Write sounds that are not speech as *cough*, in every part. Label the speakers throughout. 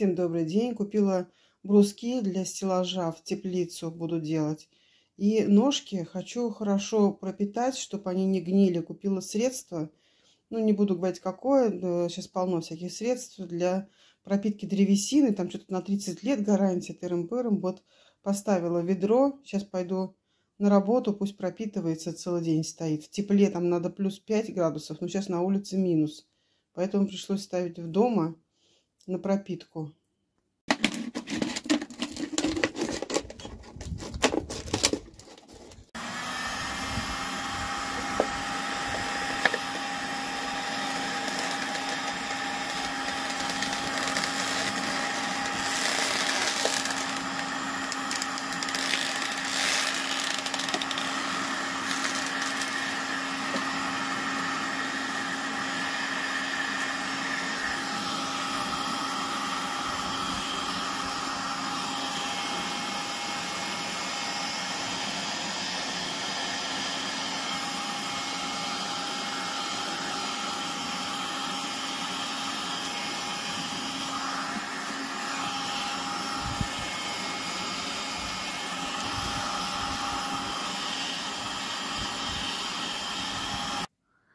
Speaker 1: Всем добрый день. Купила бруски для стеллажа в теплицу буду делать. И ножки хочу хорошо пропитать, чтобы они не гнили. Купила средство, ну не буду говорить какое, сейчас полно всяких средств для пропитки древесины. Там что-то на 30 лет гарантия тырым-пырым. Вот поставила ведро, сейчас пойду на работу, пусть пропитывается целый день стоит. В тепле там надо плюс 5 градусов, но сейчас на улице минус. Поэтому пришлось ставить в дома на пропитку.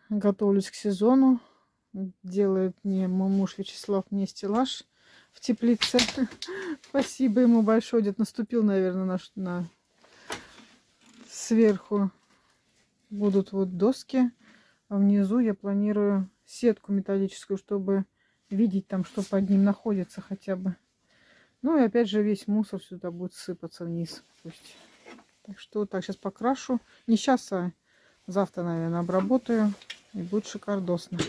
Speaker 1: Готовлюсь к сезону. Делает мне мой муж Вячеслав мне стеллаж в теплице. *laughs* Спасибо ему большое. Где-то наступил, наверное, на, на сверху будут вот доски. А внизу я планирую сетку металлическую, чтобы видеть там, что под ним находится хотя бы. Ну и опять же весь мусор сюда будет сыпаться вниз. Пусть. Так что так сейчас покрашу. Не сейчас, а завтра, наверное, обработаю. И будет шикардосно.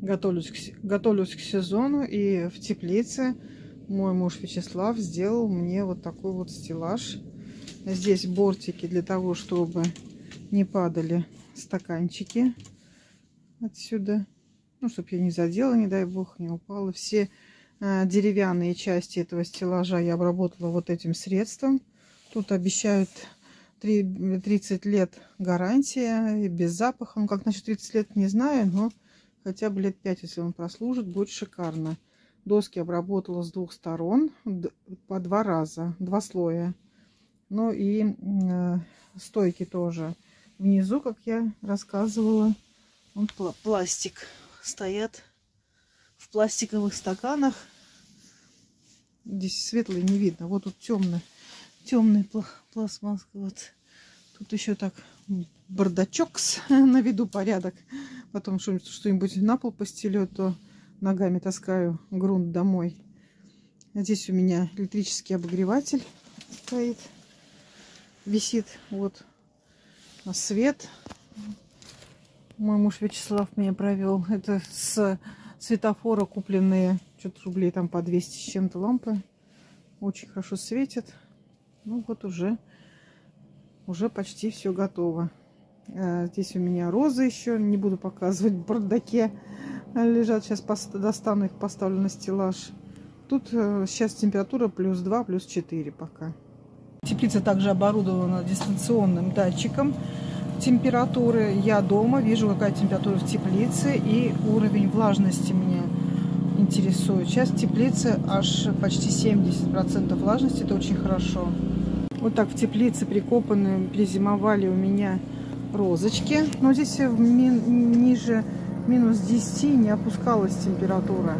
Speaker 1: Готовлюсь к, готовлюсь к сезону. И в теплице мой муж Вячеслав сделал мне вот такой вот стеллаж. Здесь бортики для того, чтобы не падали стаканчики отсюда. Ну, чтобы я не задела, не дай бог, не упала. Все э, деревянные части этого стеллажа я обработала вот этим средством. Тут обещают 30 лет гарантия без запаха. Ну, как насчет 30 лет, не знаю, но хотя бы лет 5, если он прослужит, будет шикарно. Доски обработала с двух сторон по два раза, два слоя. Ну и э, стойки тоже. Внизу, как я рассказывала, он пла пластик. Стоят в пластиковых стаканах. Здесь светлый не видно. Вот тут темный темный пла пластмасс. Вот. Тут еще так бардачок *laughs* на виду порядок. Потом что-нибудь на пол постелю, то ногами таскаю грунт домой. А здесь у меня электрический обогреватель стоит. Висит. Вот свет. Мой муж Вячеслав меня провел. Это с светофора купленные. Что-то рублей там по 200 с чем-то лампы. Очень хорошо светят. Ну вот уже, уже почти все готово. А, здесь у меня розы еще, не буду показывать в бардаке. Лежат, сейчас достану их, поставлю на стеллаж. Тут э, сейчас температура плюс 2, плюс 4 пока. Теплица также оборудована дистанционным датчиком температуры. Я дома вижу, какая температура в теплице и уровень влажности меня интересует. Сейчас в теплице аж почти 70% влажности, это очень хорошо. Вот так в теплице прикопанные призимовали у меня розочки. Но здесь ми ниже минус 10 не опускалась температура.